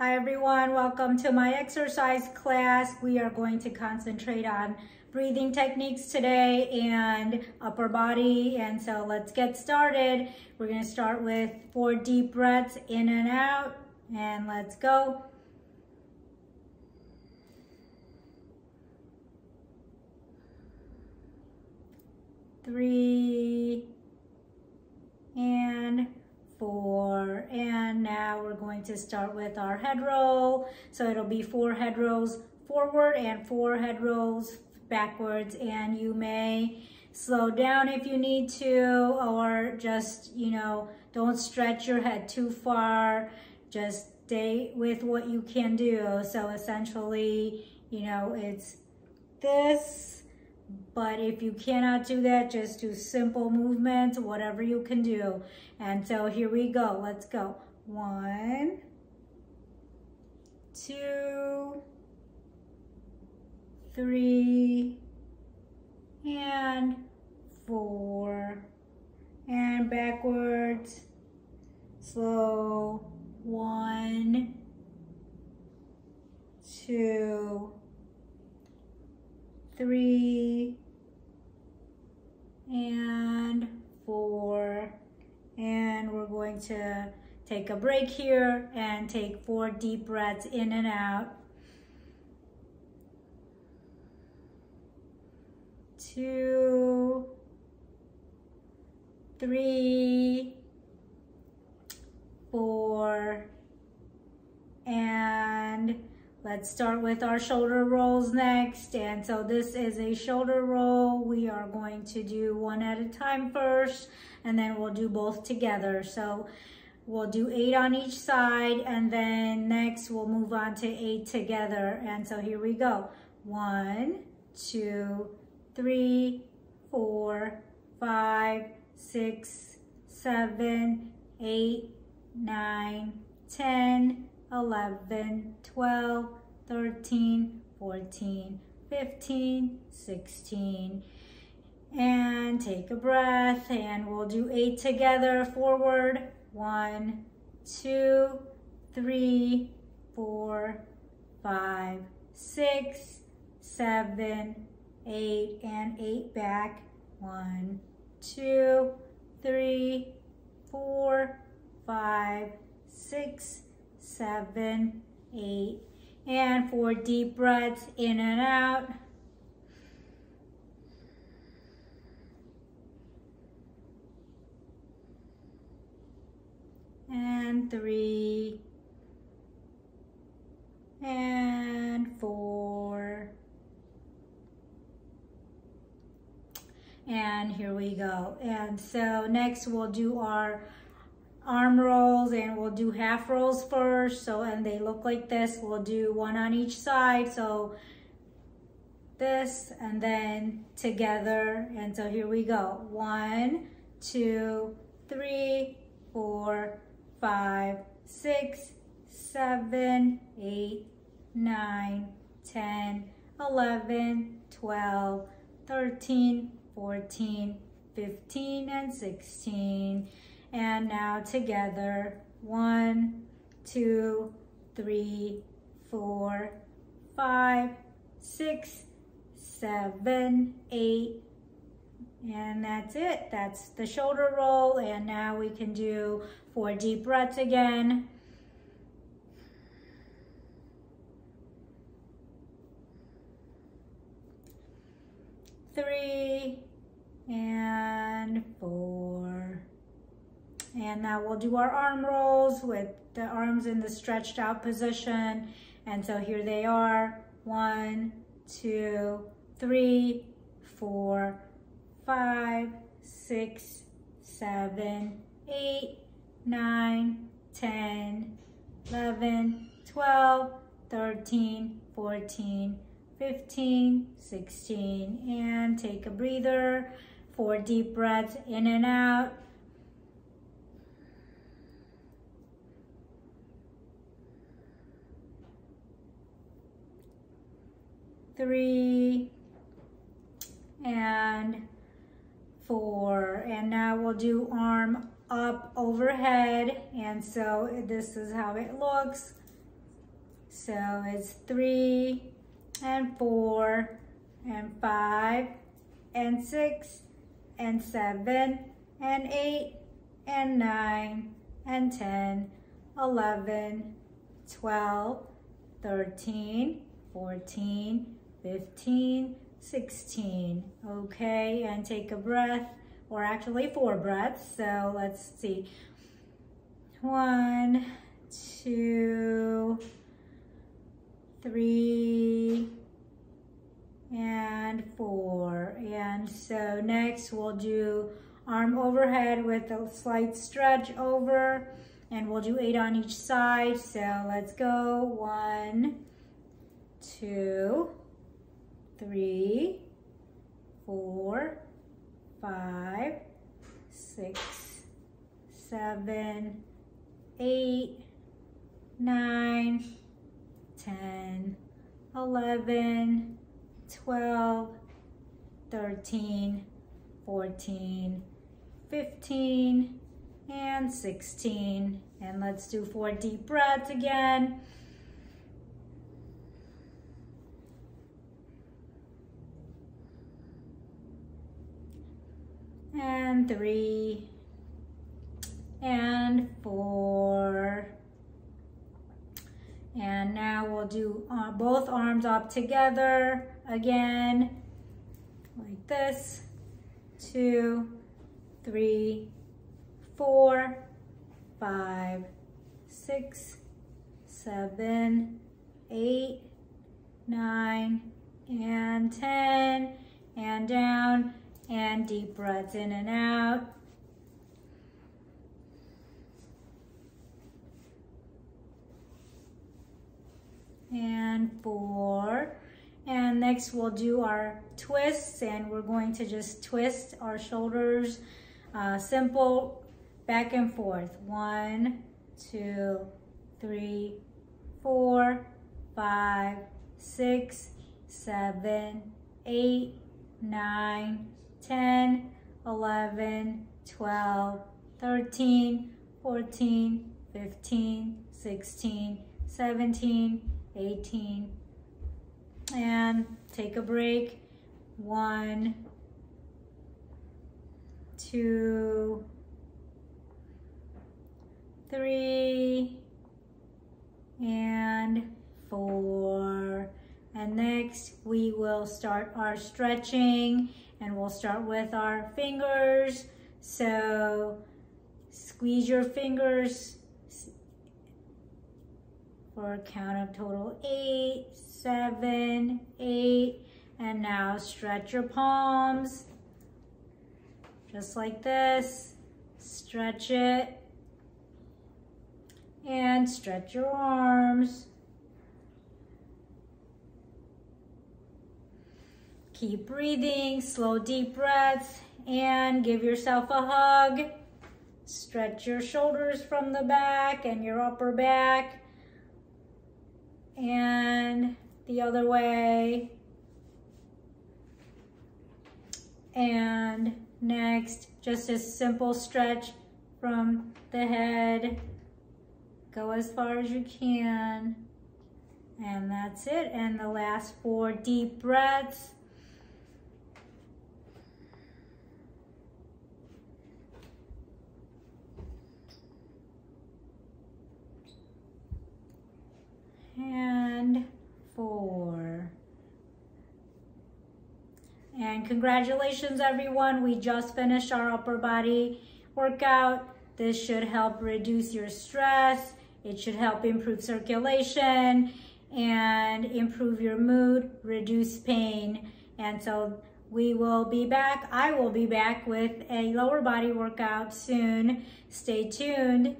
Hi everyone, welcome to my exercise class. We are going to concentrate on breathing techniques today and upper body. And so let's get started. We're gonna start with four deep breaths in and out and let's go. Three and four. And now start with our head roll. So it'll be four head rolls forward and four head rolls backwards. And you may slow down if you need to, or just, you know, don't stretch your head too far. Just stay with what you can do. So essentially, you know, it's this, but if you cannot do that, just do simple movements, whatever you can do. And so here we go. Let's go. One, two, three, and four. And backwards. Slow. One, two, three, and four. And we're going to take a break here and take four deep breaths in and out. Two, three, four, and Let's start with our shoulder rolls next. And so this is a shoulder roll. We are going to do one at a time first, and then we'll do both together. So we'll do eight on each side, and then next we'll move on to eight together. And so here we go. One, two, three, four, five, six, seven, eight, nine, ten, 11, 12, 13, 14, 15, 16. And take a breath and we'll do eight together. Forward, one, two, three, four, five, six, seven, eight, and eight back. One, two, three, four, five, six, seven, eight, and four deep breaths in and out. And three, and four, and here we go. And so next we'll do our arm rolls and we'll do half rolls first. So, and they look like this. We'll do one on each side. So this and then together. And so here we go. One, two, three, four, five, six, seven, eight, nine, 10, 11, 12, 13, 14, 15, and 16. And now together, one, two, three, four, five, six, seven, eight, and that's it. That's the shoulder roll. And now we can do four deep breaths again. Three and four. And now we'll do our arm rolls with the arms in the stretched out position. And so here they are. One, two, three, four, five, six, seven, eight, nine, 10, 11, 12, 13, 14, 15, 16. And take a breather. Four deep breaths in and out. three, and four. And now we'll do arm up overhead. And so this is how it looks. So it's three and four and five and six and seven and eight and nine and 10, 11, 12, 13, 14, 15, 16. Okay, and take a breath, or actually four breaths. So let's see. One, two, three, and four. And so next we'll do arm overhead with a slight stretch over and we'll do eight on each side. So let's go. One, two, three, four, five, six, seven, eight, nine, ten, eleven, twelve, thirteen, fourteen, 15 and 16. And let's do four deep breaths again. And three. And four. And now we'll do uh, both arms up together again, like this, two, three, four, five, six, seven, eight, nine, and 10, and down, and deep breaths in and out. And four, and next we'll do our twists and we're going to just twist our shoulders uh, simple back and forth. One, two, three, four, five, six, seven, eight, nine, 10, 11, 12, 13, 14, 15, 16, 17, 18, and take a break. One, two, three, And next we will start our stretching and we'll start with our fingers. So squeeze your fingers for a count of total eight, seven, eight, and now stretch your palms just like this. Stretch it. And stretch your arms. Keep breathing, slow deep breaths, and give yourself a hug. Stretch your shoulders from the back and your upper back. And the other way. And Next, just a simple stretch from the head. Go as far as you can. And that's it. And the last four deep breaths. And four. And congratulations everyone, we just finished our upper body workout. This should help reduce your stress. It should help improve circulation and improve your mood, reduce pain. And so we will be back. I will be back with a lower body workout soon. Stay tuned.